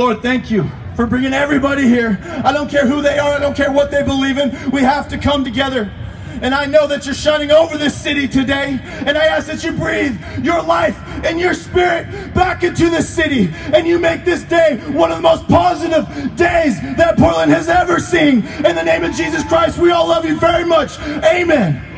Lord, thank you for bringing everybody here. I don't care who they are, I don't care what they believe in. We have to come together. And I know that you're shining over this city today. And I ask that you breathe your life and your spirit back into this city. And you make this day one of the most positive days that Portland has ever seen. In the name of Jesus Christ, we all love you very much. Amen.